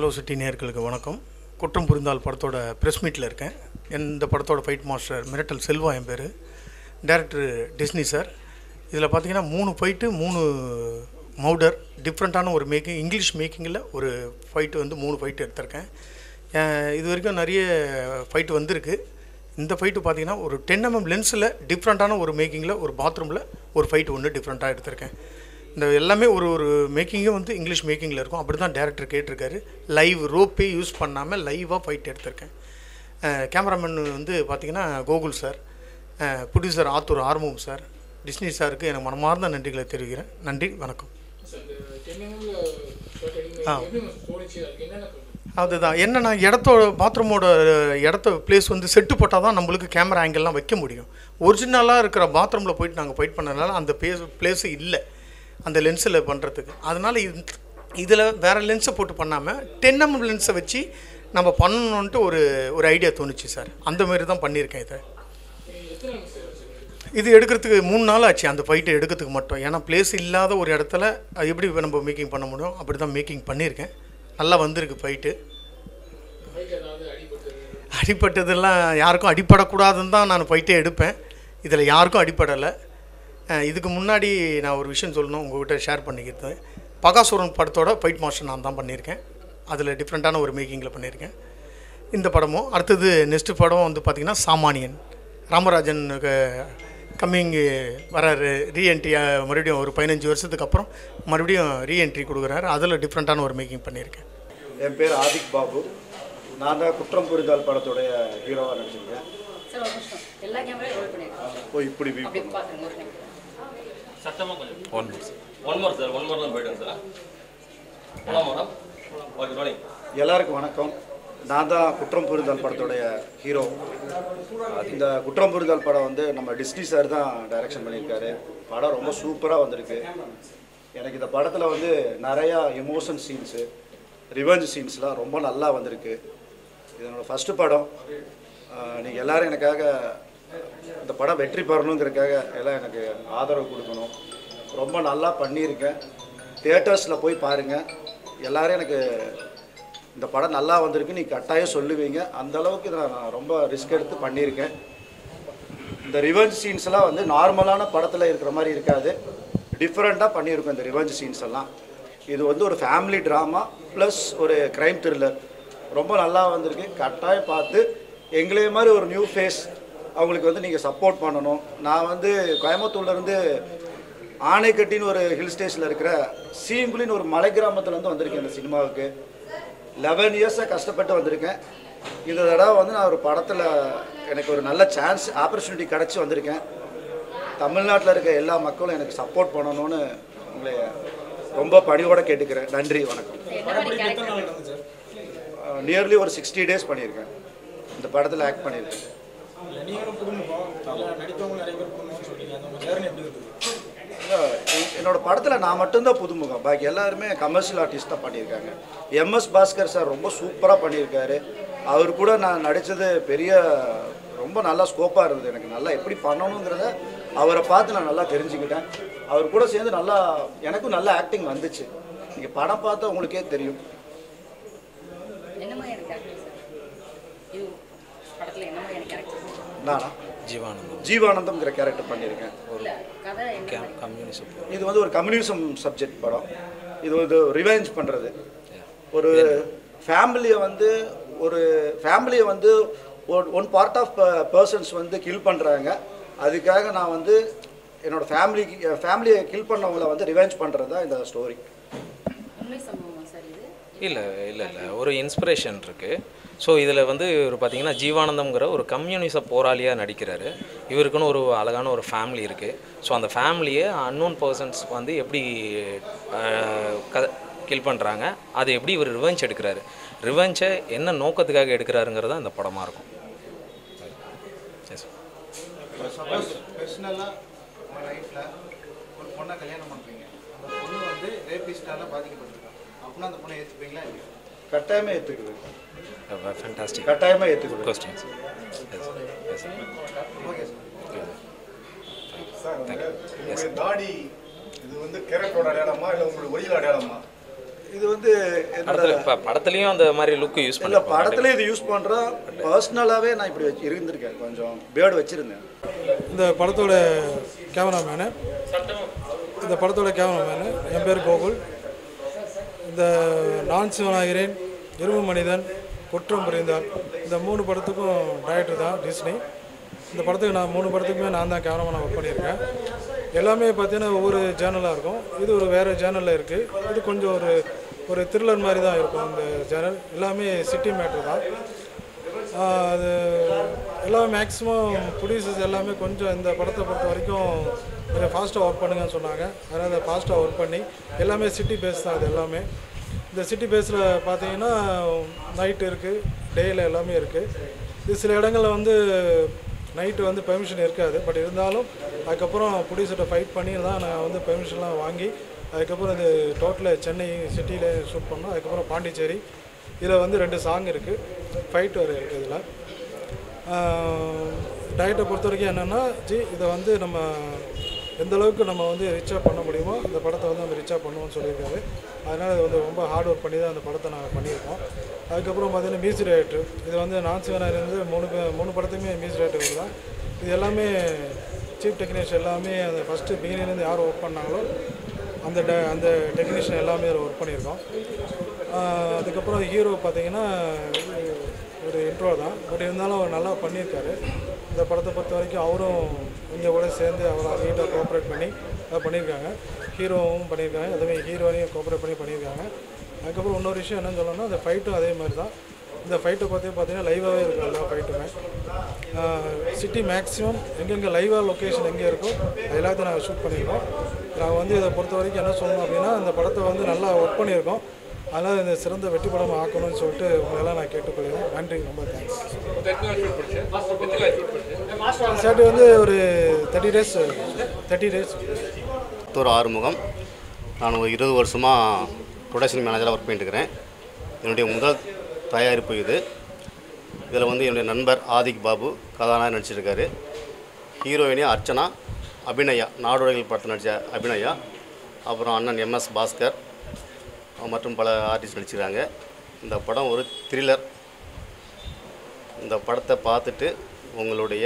Hello city நேயர்களுக்கு வணக்கம். குற்றம் புரிந்தால் படத்தோட ப்ரெஸ் மீட்டில் இருக்கேன். இந்த படத்தோட ஃபைட் மாஸ்டர் மிரட்டல் செல்வா என் பேர். டேரக்டர் டிஸ்னி சார் இதில் பார்த்தீங்கன்னா மூணு ஃபைட்டு மூணு மவுடர் டிஃப்ரெண்ட்டான ஒரு மேக்கிங் இங்கிலீஷ் மேக்கிங்கில் ஒரு ஃபைட்டு வந்து மூணு ஃபைட்டு எடுத்திருக்கேன். இது வரைக்கும் நிறைய ஃபைட்டு வந்திருக்கு. இந்த ஃபைட்டு பார்த்தீங்கன்னா ஒரு டென் எம்எம் லென்ஸில் டிஃப்ரெண்ட்டான ஒரு மேக்கிங்கில் ஒரு பாத்ரூமில் ஒரு ஃபைட்டு ஒன்று டிஃப்ரெண்ட்டாக எடுத்திருக்கேன். இந்த எல்லாமே ஒரு ஒரு மேக்கிங்கே வந்து இங்கிலீஷ் மேக்கிங்கில் இருக்கும். அப்படி தான் டேரக்டர் கேட்டிருக்காரு. லைவ் ரோப்பே யூஸ் பண்ணாமல் லைவாக ஃபைட் எடுத்திருக்கேன். கேமராமேன் வந்து பார்த்தீங்கன்னா கோகுல் சார் ப்ரொடியூசர் ஆத்தூர் ஆர்மூம் சார் டிஸ்னி சாருக்கு எனக்கு மனமார்ந்த நன்றிகளை தெரிவிக்கிறேன். நன்றி வணக்கம். ஆ. அதுதான். என்னென்னா இடத்தோட பாத்ரூமோட இடத்த பிளேஸ் வந்து செட்டு போட்டால் தான் நம்மளுக்கு கேமரா ஆங்கிள்லாம் வைக்க முடியும். ஒரிஜினலாக இருக்கிற பாத்ரூமில் போயிட்டு நாங்கள் ஃபைட் பண்ணதுனால அந்த பிளேஸ் பிளேஸு இல்லை. அந்த லென்ஸில் பண்ணுறதுக்கு அதனால் இது இதில் வேறு லென்ஸை போட்டு பண்ணாமல் டென் எம் லென்ஸை வச்சு நம்ம பண்ணணுன்ட்டு ஒரு ஒரு ஐடியா தோணுச்சு சார் அந்த மாதிரி தான் பண்ணியிருக்கேன் இதை. இது எடுக்கிறதுக்கு மூணு நாள் ஆச்சு. அந்த ஃபைட்டை எடுக்கிறதுக்கு மட்டும். ஏன்னா பிளேஸ் இல்லாத ஒரு இடத்துல அது எப்படி நம்ம மேக்கிங் பண்ண முடியும்? அப்படி தான் மேக்கிங் பண்ணியிருக்கேன் நல்லா வந்திருக்கு ஃபைட்டு அடிப்பட்டதெல்லாம் யாருக்கும் அடிப்படக்கூடாதுன்னு தான் நான் ஃபைட்டே எடுப்பேன். இதில் யாருக்கும் அடிப்படலை இதுக்கு முன்னாடி நான் ஒரு விஷயம் சொல்லணும் உங்கள்கிட்ட ஷேர் பண்ணிக்கிறது. பகாசுரன் படத்தோட ஃபைட் மாஸ்டர் நான் தான் பண்ணியிருக்கேன். அதில் டிஃப்ரெண்ட்டான ஒரு மேக்கிங்கில் பண்ணியிருக்கேன். இந்த படமும் அடுத்தது நெக்ஸ்ட் படம் வந்து பார்த்திங்கன்னா சாமானியன். ராமராஜன் கம்மிங் வராரு ரீஎன்ட்ரி மறுபடியும் ஒரு பதினஞ்சு வருஷத்துக்கு அப்புறம் மறுபடியும் ரீஎன்ட்ரி கொடுக்குறாரு. அதில் டிஃப்ரெண்ட்டான ஒரு மேக்கிங் பண்ணியிருக்கேன். என் பேர் ஆதிக் பாபு. நான் தான் குற்றம் புரிந்தால் படத்துடைய ஹீரோவாக நடிச்சிருக்கேன். ஓ இப்படி view அப்படி பார்க்குறேங்க ஒரு நிமிஷம் சத்தமாக கொஞ்சம். One one more sir one more தான் போயிட்டேன் சார் போலாம் மேடம் ஓகே ரோலிங் எல்லாருக்கும் வணக்கம். நான் தான் குற்றம் புரிந்தால் படத்துடைய ஹீரோ. இந்த குற்றம் புரிந்தால் படம் வந்து நம்ம டிஸ்னி சார் தான் டைரக்ஷன் பண்ணியிருக்காரு. படம் ரொம்ப சூப்பராக வந்திருக்கு. எனக்கு இந்த படத்தில் வந்து நிறையா எமோஷன் சீன்ஸு ரிவெஞ்ச் சீன்ஸ்லாம் ரொம்ப நல்லா வந்திருக்கு. இது என்னோடய ஃபஸ்ட்டு படம் நீங்கள் எல்லாரும் எனக்காக இந்த படம் வெற்றி பெறணுங்கிறதுக்காக எல்லாம் எனக்கு ஆதரவு கொடுக்கணும். ரொம்ப நல்லா பண்ணியிருக்கேன். தேட்டர்ஸில் போய் பாருங்கள் எல்லோரும் எனக்கு இந்த படம் நல்லா வந்திருக்கு. நீ கட்டாயம் சொல்லுவீங்க. அந்த அளவுக்கு இதை நான் ரொம்ப ரிஸ்க் எடுத்து பண்ணியிருக்கேன். இந்த ரிவெஞ்ச் சீன்ஸ் எல்லாம் வந்து நார்மலான படத்தில் இருக்கிற மாதிரி இருக்காது. டிஃப்ரெண்ட்டாக பண்ணியிருக்கோம் இந்த ரிவெஞ்ச் சீன்ஸ் எல்லாம். இது வந்து ஒரு ஃபேமிலி ட்ராமா ப்ளஸ் ஒரு க்ரைம் த்ரில்லர் ரொம்ப நல்லா வந்திருக்கு. கட்டாயம் பார்த்து எங்களே மாதிரி ஒரு நியூ ஃபேஸ் அவங்களுக்கு வந்து நீங்கள் சப்போர்ட் பண்ணணும். நான் வந்து கோயம்புத்தூர்லேருந்து ஆனைக்கட்டின்னு ஒரு ஹில் ஸ்டேஷனில் இருக்கிற சீங்குலின்னு ஒரு மலை கிராமத்துலேருந்து வந்திருக்கேன் இந்த சினிமாவுக்கு. லெவன் இயர்ஸாக கஷ்டப்பட்டு வந்திருக்கேன். இந்த தடவை வந்து நான் ஒரு படத்தில் எனக்கு ஒரு நல்ல சான்ஸ் ஆப்பர்ச்சுனிட்டி கிடச்சி வந்திருக்கேன். தமிழ்நாட்டில் இருக்க எல்லா மக்களும் எனக்கு சப்போர்ட் பண்ணணும்னு உங்களை ரொம்ப பணிவோட கேட்டுக்கிறேன். நன்றி வணக்கம். நியர்லி ஒரு சிக்ஸ்டி டேஸ் பண்ணியிருக்கேன். இந்த படத்தில் ஆக்ட் பண்ணியிருக்கேன். இல்லை நீங்களும் நடித்தவங்க நிறைய பேர் சொல்றீங்க. அந்த உங்கள் ஜேர்னி எப்படி இருக்குது என்னோட படத்தில் நான் மட்டும்தான் புதுமுகம். பாக்கி எல்லாருமே கமர்ஷியல் ஆர்டிஸ்டாக பண்ணியிருக்காங்க. எம்எஸ் பாஸ்கர் சார் ரொம்ப சூப்பராக பண்ணியிருக்காரு. அவர் கூட நான் நடித்தது பெரிய ரொம்ப நல்லா ஸ்கோப்பாக இருந்தது எனக்கு. நல்லா எப்படி பண்ணணுங்கிறத அவரை பார்த்து நான் நல்லா தெரிஞ்சுக்கிட்டேன். அவர் கூட சேர்ந்து நல்லா எனக்கும் நல்ல ஆக்டிங் வந்துச்சு. நீங்கள் படம் பார்த்தா உங்களுக்கே தெரியும் என்ன மாதிரியான கேரக்டர் சார் இது படத்தில் என்ன மாதிரியான கேரக்டர் நானா? ஜீவானந்தம். ஜீவானந்தம்ங்கிற கேரக்டர் பண்ணியிருக்கேன். இல்லை கதை என்ன? மாதிரி கம்யூனிசம் இது வந்து ஒரு கம்யூனிசம் சப்ஜெக்ட் படம். இது வந்து ரிவெஞ்ச் பண்ணுறது ஒரு ஃபேமிலியை வந்து ஒரு ஃபேமிலியை வந்து ஒன் பார்ட் ஆஃப் பர்சன்ஸ் வந்து கில் பண்ணுறாங்க அதுக்காக நான் வந்து என்னோட ஃபேமிலி ஃபேமிலியை கில் பண்ணவங்கள வந்து ரிவெஞ்ச் பண்ணுறது தான் இந்த ஸ்டோரி உண்மை சம்பவமா சார் இது இல்லை இல்லை இல்லை. ஒரு இன்ஸ்பிரேஷன் இருக்குது ஸோ இதில் வந்து இவர் பார்த்தீங்கன்னா ஜீவானந்தம்ங்கிற ஒரு கம்யூனிச போராளியாக நடிக்கிறாரு. இவருக்குன்னு ஒரு அழகான ஒரு ஃபேமிலி இருக்குது ஸோ அந்த ஃபேமிலியை அன்னோன் பர்சன்ஸ் வந்து எப்படி க கில் பண்ணுறாங்க அதை எப்படி இவர் ரிவெஞ்ச் எடுக்கிறாரு? ரிவெஞ்சை என்ன நோக்கத்துக்காக எடுக்கிறாருங்கிறது தான் இந்த படமாக இருக்கும். எஸ் ஒரு பொண்ணை கல்யாணம் பண்ணுறீங்க அந்த பொண்ணு வந்து ரேபிஸ்டால அப்படின்னா அந்த பொண்ணை ஏற்றுப்பீங்களா இல்லையா? கட்டாயமாக ஏற்றுக்குது ஃபேண்டாஸ்டிக் கட்டாயமாக எஸ் ஓகே சார் தாடி இது வந்து கேரக்டரோட அடையாளமா இல்லை உங்களுடைய ஒரிஜினல் அடையாளமா? இது வந்து படத்துலையும் அந்த மாதிரி லுக்கு யூஸ் இல்லை பண்ணி படத்துல இது யூஸ் பண்ணுறேன் பர்சனலாகவே நான் இப்படி வச்சு இருந்திருக்கேன் கொஞ்சம். பேர்டு வச்சுருந்தேன். இந்த படத்தோட கேமராமேனு இந்த படத்தோட கேமராமேனு என் பேர் கோகுல். இந்த நான் சிவனாகிறேன் இரும்பு மனிதன் குற்றம் புரிந்தார் இந்த மூணு படத்துக்கும் டைரக்டர் தான் டிஸ்னி. இந்த படத்துக்கு நான் மூணு படத்துக்குமே நான் தான் கேமராமேனாக ஒர்க் பண்ணியிருக்கேன். எல்லாமே பார்த்தீங்கன்னா ஒவ்வொரு சேனலாக இருக்கும். இது ஒரு வேறு சேனலில் இருக்குது இது கொஞ்சம் ஒரு ஒரு த்ரில்லர் மாதிரி தான் இருக்கும் இந்த சேனல் எல்லாமே சிட்டி மேட்ரு தான். அது எல்லாமே மேக்ஸிமம் ப்ரொடியூசர்ஸ் எல்லாமே கொஞ்சம் இந்த படத்தை பொறுத்த வரைக்கும் கொஞ்சம் ஃபாஸ்ட்டாக ஒர்க் பண்ணுங்கன்னு சொன்னாங்க. அதனால் அதை ஃபாஸ்ட்டாக ஒர்க் பண்ணி எல்லாமே சிட்டி பேஸ் தான் அது எல்லாமே. இந்த சிட்டி பேஸில் பார்த்தீங்கன்னா நைட்டு இருக்குது டேயில் எல்லாமே இருக்குது இது சில இடங்களில் வந்து நைட்டு வந்து பெர்மிஷன் இருக்காது. பட் இருந்தாலும் அதுக்கப்புறம் ப்ரொடியூசர்கிட்ட ஃபைட் பண்ணி தான் நான் வந்து பெர்மிஷன்லாம் வாங்கி அதுக்கப்புறம் இது டோட்டலாக சென்னை சிட்டியில் ஷூட் பண்ணோம். அதுக்கப்புறம் பாண்டிச்சேரி இதில் வந்து ரெண்டு சாங் இருக்குது ஃபைட் ஒரு இருக்குது இதில் டயட்டை பொறுத்த வரைக்கும் என்னென்னா ஜி இதை வந்து நம்ம எந்த அளவுக்கு நம்ம வந்து ரிச்சாக பண்ண முடியுமோ இந்த படத்தை வந்து நம்ம ரிச்சாக பண்ணுவோம்னு சொல்லியிருக்காரு. அதனால் இது வந்து ரொம்ப ஹார்ட் ஒர்க் பண்ணி தான் அந்த படத்தை நாங்கள் பண்ணியிருக்கோம். அதுக்கப்புறம் பார்த்தீங்கன்னா மியூசிக் டைரக்டர் இது வந்து நான் சிவனாயிருந்து மூணு பே- மூணு படத்தையுமே மியூசிக் டைரக்டர் தான். இது எல்லாமே சீஃப் டெக்னீஷியன் எல்லாமே அந்த ஃபஸ்ட்டு பிகினிங்லேருந்து யார் ஒர்க் பண்ணாங்களோ அந்த ட அந்த டெக்னீஷியன் எல்லாமே அதில் ஒர்க் பண்ணியிருக்கோம். அதுக்கப்புறம் ஹீரோ பார்த்தீங்கன்னா ஒரு இன்ட்ரோ தான். பட் இருந்தாலும் அவர் நல்லா பண்ணியிருக்காரு. இந்த படத்தை பொறுத்த வரைக்கும் அவரும் இங்கே கூட சேர்ந்து அவரை நீட்டாக கோஆப்ரேட் பண்ணி அதை பண்ணியிருக்காங்க. ஹீரோவும் பண்ணியிருக்காங்க. அதுமாதிரி ஹீரோனையும் கோஆப்ரேட் பண்ணி பண்ணியிருக்காங்க. அதுக்கப்புறம் இன்னொரு விஷயம் என்னன்னு சொல்லணும்னா அந்த ஃபைட்டும் அதே மாதிரி தான். இந்த ஃபைட்டை பற்றி பார்த்தீங்கன்னா லைவாகவே இருக்கும் எல்லா ஃபைட்டுமே சிட்டி மேக்ஸிமம் எங்கெங்கே லைவாக லொக்கேஷன் எங்கே இருக்கோ அது எல்லாத்தையும் நாங்கள் ஷூட் பண்ணியிருக்கோம் நாங்கள் வந்து இதை பொறுத்த வரைக்கும் என்ன சொல்லணும் அப்படின்னா இந்த படத்தை வந்து நல்லா ஒர்க் பண்ணியிருக்கோம். அதனால் இந்த சிறந்த வெற்றி படம் ஆக்கணும்னு சொல்லிட்டு உங்களெல்லாம் நான் கேட்டுக்கொள்கிறேன். நன்றி ரொம்ப தேங்க்ஸ் ஷர்ட் வந்து ஒரு thirty days thirty days Puthur Arumugam. நான் ஒரு இருபது வருஷமாக ப்ரொடக்ஷன் மேனேஜராக ஒர்க் பண்ணிட்டுருக்கிறேன் என்னுடைய முதல் தயாரிப்பு இது. இதில் வந்து என்னுடைய நண்பர் ஆதிக் பாபு கதாநாயகன் நடிச்சிருக்காரு. ஹீரோயினி அர்ச்சனா அபிநயா நாடோடிகள் படத்தில் நடித்த அபிநயா அப்புறம் அண்ணன் எம்எஸ் பாஸ்கர் மற்றும் பல ஆர்டிஸ்ட் நடிச்சிருக்காங்க. இந்த படம் ஒரு த்ரில்லர் இந்த படத்தை பார்த்துட்டு உங்களுடைய